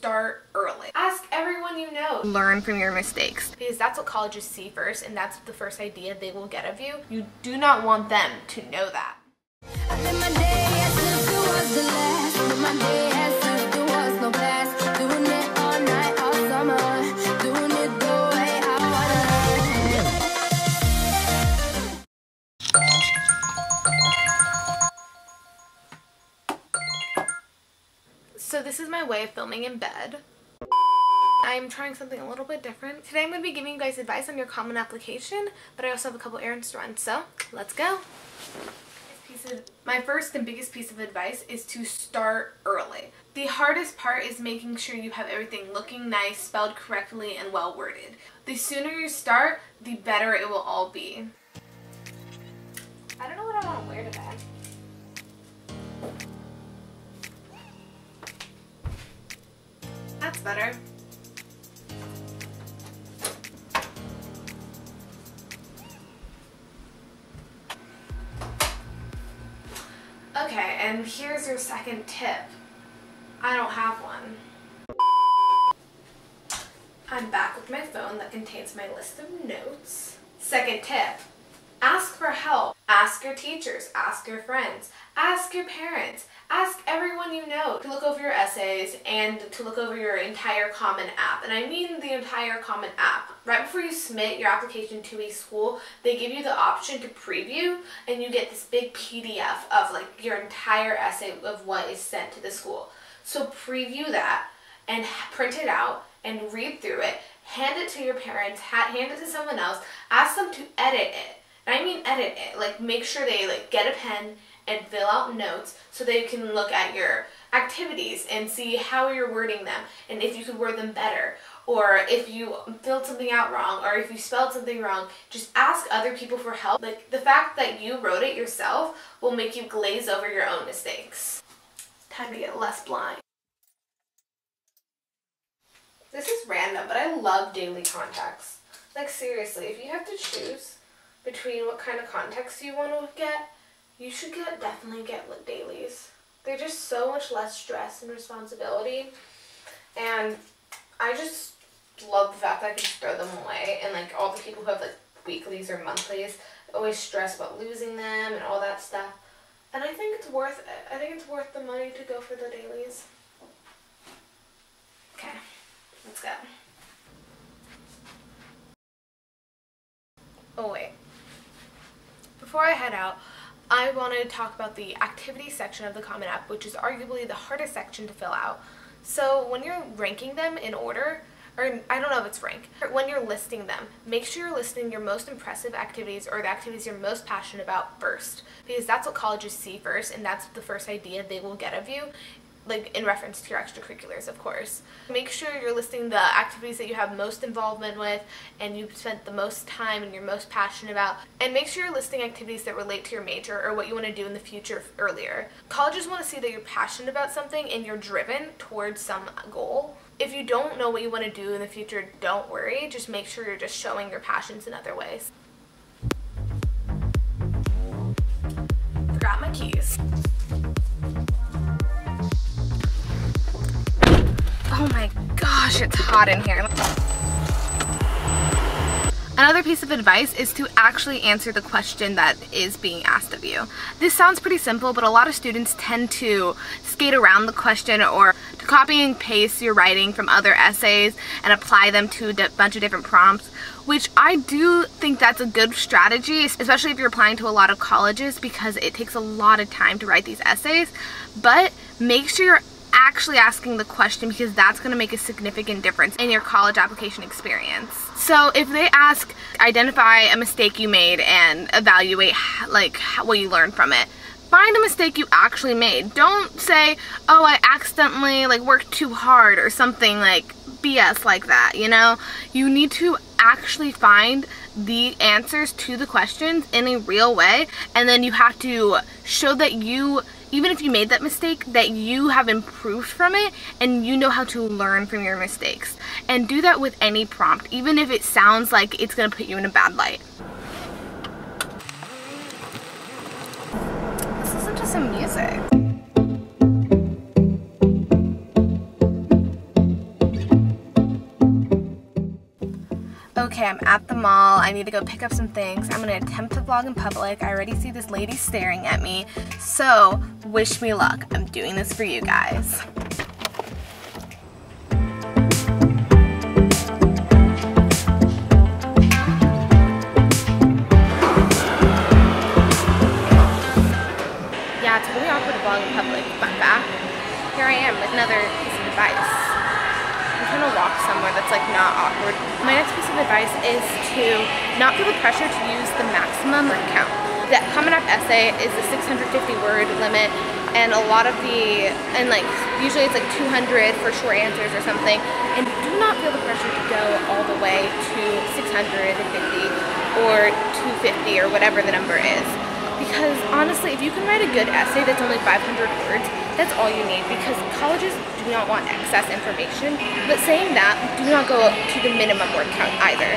start early. Ask everyone you know. Learn from your mistakes because that's what colleges see first and that's the first idea they will get of you. You do not want them to know that. This is my way of filming in bed. I'm trying something a little bit different. Today I'm going to be giving you guys advice on your common application, but I also have a couple errands to run, so let's go. Of, my first and biggest piece of advice is to start early. The hardest part is making sure you have everything looking nice, spelled correctly, and well worded. The sooner you start, the better it will all be. I don't know what I want to wear today. That's better. Okay, and here's your second tip. I don't have one. I'm back with my phone that contains my list of notes. Second tip, ask for help. Ask your teachers, ask your friends, ask your parents, ask everyone you know to look over your essays and to look over your entire Common App. And I mean the entire Common App. Right before you submit your application to a school, they give you the option to preview and you get this big PDF of like your entire essay of what is sent to the school. So preview that and print it out and read through it, hand it to your parents, hand it to someone else, ask them to edit it. And I mean edit it, like make sure they like get a pen and fill out notes so they can look at your activities and see how you're wording them and if you could word them better. Or if you filled something out wrong or if you spelled something wrong just ask other people for help. Like the fact that you wrote it yourself will make you glaze over your own mistakes. Time to get less blind. This is random but I love daily contacts. Like seriously if you have to choose between what kind of contacts you want to get you should get definitely get dailies. They're just so much less stress and responsibility. And I just love the fact that I can throw them away. And like all the people who have like weeklies or monthlies always stress about losing them and all that stuff. And I think it's worth it. I think it's worth the money to go for the dailies. Okay, let's go. Oh wait. Before I head out, I wanted to talk about the activity section of the Common App, which is arguably the hardest section to fill out. So when you're ranking them in order, or I don't know if it's rank, when you're listing them, make sure you're listing your most impressive activities or the activities you're most passionate about first, because that's what colleges see first, and that's the first idea they will get of you like in reference to your extracurriculars of course. Make sure you're listing the activities that you have most involvement with and you've spent the most time and you're most passionate about and make sure you're listing activities that relate to your major or what you want to do in the future earlier. Colleges want to see that you're passionate about something and you're driven towards some goal. If you don't know what you want to do in the future, don't worry. Just make sure you're just showing your passions in other ways. Forgot my keys. Gosh, it's hot in here. Another piece of advice is to actually answer the question that is being asked of you. This sounds pretty simple, but a lot of students tend to skate around the question or to copy and paste your writing from other essays and apply them to a bunch of different prompts, which I do think that's a good strategy, especially if you're applying to a lot of colleges because it takes a lot of time to write these essays. But make sure you're actually asking the question because that's going to make a significant difference in your college application experience. So if they ask, identify a mistake you made and evaluate like what you learned from it, find a mistake you actually made. Don't say, oh, I accidentally like worked too hard or something like BS like that, you know? You need to actually find the answers to the questions in a real way and then you have to show that you even if you made that mistake, that you have improved from it and you know how to learn from your mistakes. And do that with any prompt, even if it sounds like it's gonna put you in a bad light. Let's listen to some music. Okay, I'm at the mall. I need to go pick up some things. I'm gonna attempt to vlog in public. I already see this lady staring at me. So, wish me luck. I'm doing this for you guys. Yeah, it's really awkward to vlog in public, but back, here I am with another piece of advice walk somewhere that's like not awkward. My next piece of advice is to not feel the pressure to use the maximum word count. The Common App essay is a 650 word limit and a lot of the, and like usually it's like 200 for short answers or something and do not feel the pressure to go all the way to 650 or 250 or whatever the number is because honestly, if you can write a good essay that's only 500 words, that's all you need because colleges do not want excess information. But saying that, do not go to the minimum word count either.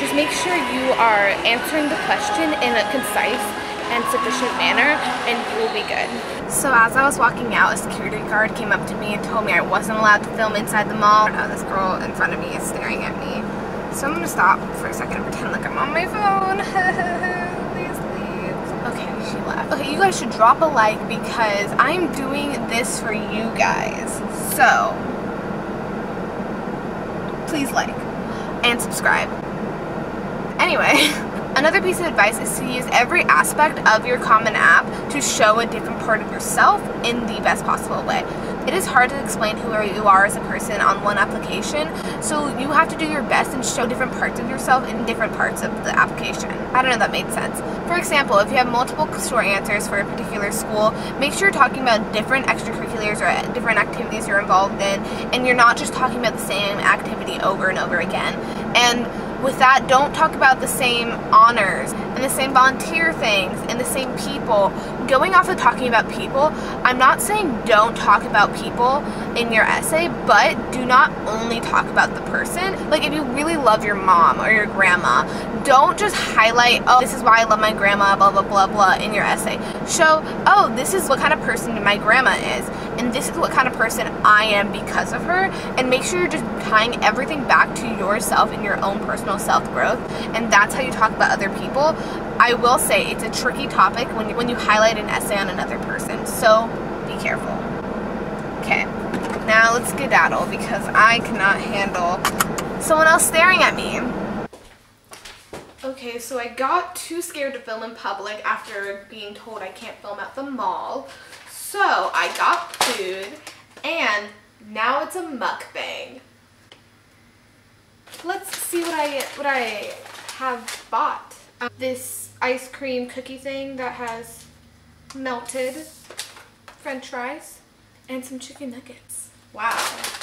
Just make sure you are answering the question in a concise and sufficient manner and you will be good. So as I was walking out, a security guard came up to me and told me I wasn't allowed to film inside the mall. Now this girl in front of me is staring at me. So I'm gonna stop for a second and pretend like I'm on my phone. Okay, you guys should drop a like because I'm doing this for you guys. So, please like and subscribe. Anyway, another piece of advice is to use every aspect of your Common App to show a different part of yourself in the best possible way. It is hard to explain who you are as a person on one application, so you have to do your best and show different parts of yourself in different parts of the application. I don't know if that made sense. For example, if you have multiple short answers for a particular school, make sure you're talking about different extracurriculars or different activities you're involved in, and you're not just talking about the same activity over and over again. And with that, don't talk about the same honors and the same volunteer things and the same people. Going off of talking about people, I'm not saying don't talk about people in your essay, but do not only talk about the person. Like if you really love your mom or your grandma, don't just highlight, oh, this is why I love my grandma, blah, blah, blah, blah, in your essay. Show, oh, this is what kind of person my grandma is, and this is what kind of person I am because of her, and make sure you're just tying everything back to yourself and your own personal self-growth, and that's how you talk about other people. I will say it's a tricky topic when you, when you highlight an essay on another person, so be careful. Okay, now let's skedaddle because I cannot handle someone else staring at me. Okay, so I got too scared to film in public after being told I can't film at the mall. So I got food and now it's a mukbang. Let's see what I what I have bought. Um, this ice cream cookie thing that has melted french fries and some chicken nuggets. Wow.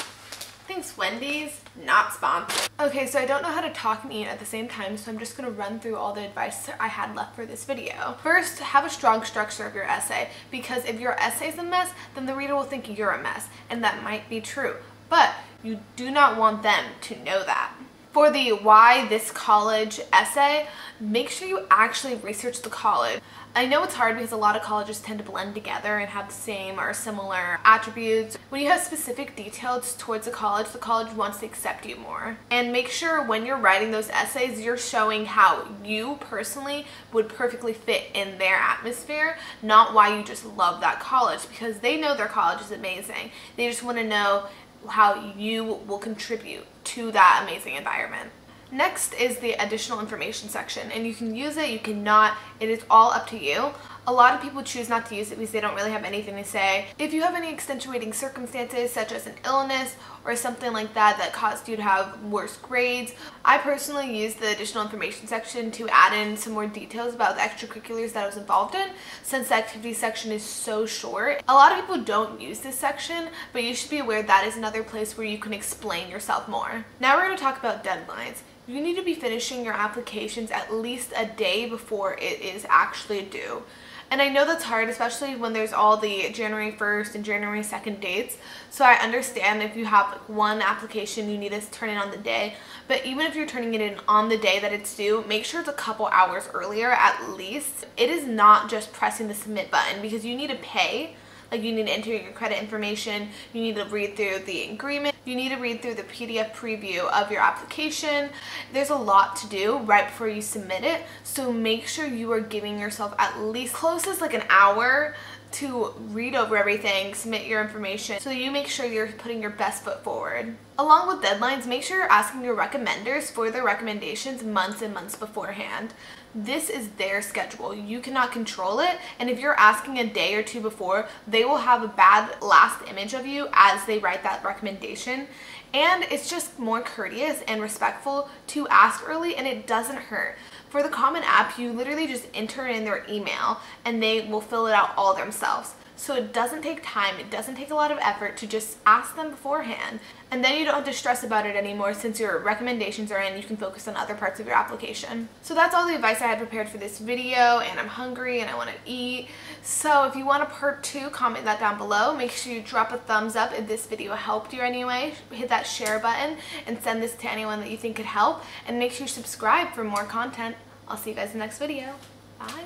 Thanks Wendy's, not sponsored. Okay, so I don't know how to talk and eat at the same time, so I'm just gonna run through all the advice I had left for this video. First, have a strong structure of your essay, because if your essay is a mess, then the reader will think you're a mess, and that might be true. But you do not want them to know that. For the why this college essay, make sure you actually research the college. I know it's hard because a lot of colleges tend to blend together and have the same or similar attributes. When you have specific details towards a college, the college wants to accept you more. And make sure when you're writing those essays, you're showing how you personally would perfectly fit in their atmosphere, not why you just love that college because they know their college is amazing. They just want to know how you will contribute to that amazing environment. Next is the additional information section and you can use it, you cannot, it is all up to you. A lot of people choose not to use it because they don't really have anything to say. If you have any extenuating circumstances such as an illness or something like that that caused you to have worse grades, I personally use the additional information section to add in some more details about the extracurriculars that I was involved in since the activity section is so short. A lot of people don't use this section, but you should be aware that is another place where you can explain yourself more. Now we're going to talk about deadlines you need to be finishing your applications at least a day before it is actually due. And I know that's hard, especially when there's all the January 1st and January 2nd dates. So I understand if you have like one application you need to turn in on the day. But even if you're turning it in on the day that it's due, make sure it's a couple hours earlier at least. It is not just pressing the submit button because you need to pay Like you need to enter your credit information, you need to read through the agreement, you need to read through the PDF preview of your application. There's a lot to do right before you submit it, so make sure you are giving yourself at least close as like an hour to read over everything, submit your information, so you make sure you're putting your best foot forward. Along with deadlines, make sure you're asking your recommenders for their recommendations months and months beforehand. This is their schedule. You cannot control it, and if you're asking a day or two before, they will have a bad last image of you as they write that recommendation. And it's just more courteous and respectful to ask early, and it doesn't hurt. For the Common App, you literally just enter in their email and they will fill it out all themselves. So it doesn't take time, it doesn't take a lot of effort to just ask them beforehand. And then you don't have to stress about it anymore since your recommendations are in, you can focus on other parts of your application. So that's all the advice I had prepared for this video and I'm hungry and I want to eat. So if you want a part two, comment that down below. Make sure you drop a thumbs up if this video helped you anyway. Hit that share button and send this to anyone that you think could help. And make sure you subscribe for more content. I'll see you guys in the next video. Bye.